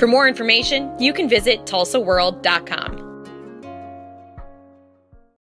For more information, you can visit tulsaworld.com.